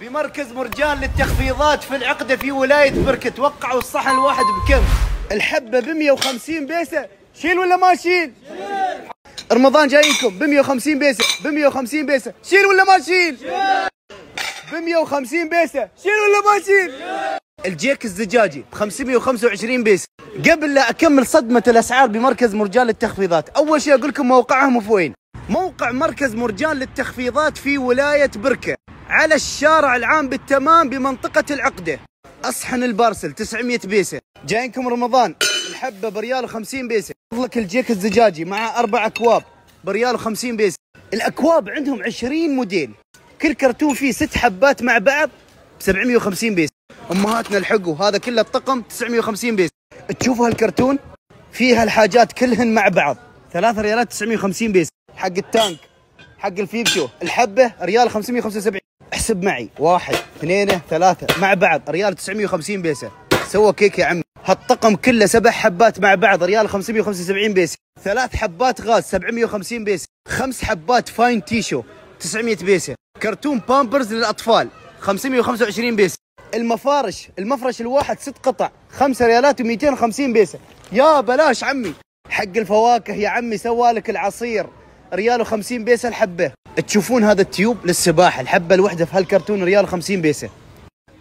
بمركز مرجان للتخفيضات في العقدة في ولاية بركة. توقعوا الصحن الواحد بكم؟ الحبة ب 150 بيسة. شيل ولا ما شيل؟ رمضان جايكم ب 150 بيسة. ب 150 بيسة. شيل ولا ما شيل؟ ب 150 بيسة. شيل ولا ما شيل؟ الجيك الزجاجي ب 525 بيسة. قبل لا أكمل صدمة الأسعار بمركز مرجان للتخفيضات أول شيء أقول لكم موقعهم في وين موقع مركز مرجان للتخفيضات في ولاية بركاء. على الشارع العام بالتمام بمنطقة العقدة. أصحن ال parcel 900 بيسة. جايكم رمضان الحبة بريال و50 بيسة. فضلك الجيك الزجاجي مع أربع أكواب بريال و50 بيسة. الأكواب عندهم 20 موديل. كل كرتون فيه ست حبات مع بعض ب 750 بيسة. أمهاتنا الحقوا هذا كله الطقم 950 بيسة. تشوفوا هالكرتون؟ فيها الحاجات كلهن مع بعض. ثلاثة ريالات 950 بيسة. حق التانك حق الفيبشو الحبة ريال 575 احسب معي. واحد اثنين ثلاثة مع بعض. ريال 950 بيسة. سوى كيك يا عمي. هالطقم كله سبع حبات مع بعض. ريال 575 بيسة. ثلاث حبات غاز 750 بيسة. خمس حبات فاين تيشو 900 بيسة. كرتون بامبرز للأطفال 525 بيسة. المفارش المفرش الواحد ست قطع 5 ريالات و250 بيسة. يا بلاش عمي. حق الفواكه يا عمي سوالك العصير. ريال و50 بيسة الحبة. تشوفون هذا ال tube للسباحة الحبة الوحدة في هالكرتون ريال 50 بيسة.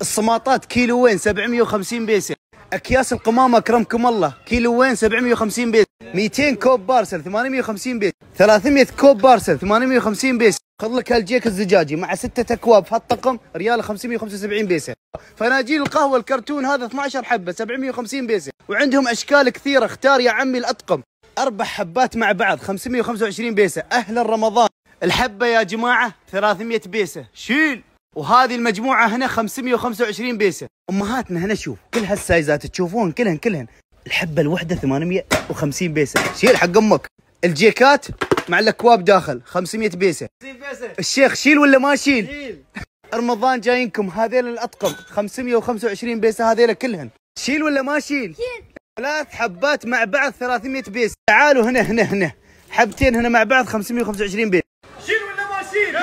الصماطات كيلوين 750 بيسة. أكياس القمامة أكرمكم الله كيلوين 750 بيسة. 200 كوب parcel 850 بيسة. 300 كوب parcel 850 بيسة. خذ لك هالجيك الزجاجي مع ستة أكواب في هالطقم ريال 575 بيسة. فناجيل القهوة الكرتون هذا 12 حبة 750 بيسة. وعندهم أشكال كثيرة اختار يا عمي الأطقم. أربع حبات مع بعض 525 بيسة. أهلا رمضان الحبة يا جماعة 300 بيسة. شيل. وهذه المجموعة هنا 525 بيسة. أمهاتنا هنا شوف كل هالسايزات تشوفون كلهن كلهن. الحبة الوحدة 850 بيسة. شيل حق أمك. الجيكات مع الأكواب داخل 500 بيسة. الشيخ شيل ولا ما شيل؟ رمضان جايينكم هذيل الأطقم 525 بيسة هذيل كلهن. شيل ولا ما شيل. ثلاث حبات مع بعض 300 بيس. تعالوا هنا هنا هنا. حبتين هنا مع بعض 525 بيس. شيل ولا ما شيل؟